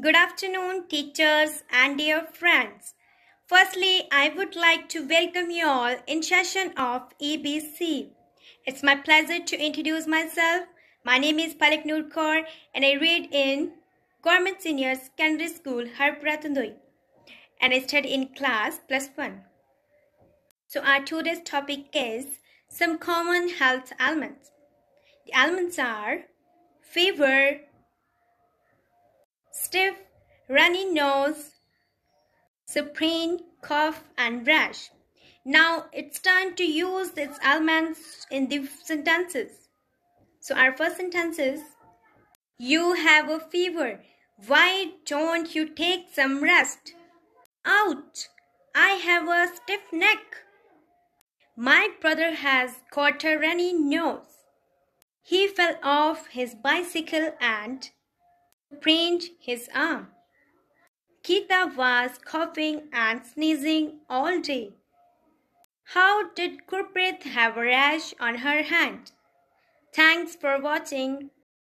Good afternoon, teachers and dear friends. Firstly, I would like to welcome you all in session of EBC. It's my pleasure to introduce myself. My name is Palaknoor Kaur and I read in Government Senior Secondary School, Harpura Dhandoi and I study in class plus one. So our today's topic is some common health ailments. The ailments are fever, stiff, runny nose, sprain, cough, and rash. Now it's time to use these elements in the sentences. So our first sentence is You have a fever. Why don't you take some rest? Ouch! I have a stiff neck. My brother has got a runny nose. He fell off his bicycle and sprained his arm. Kita was coughing and sneezing all day. How did Gurpreet have a rash on her hand? Thanks for watching.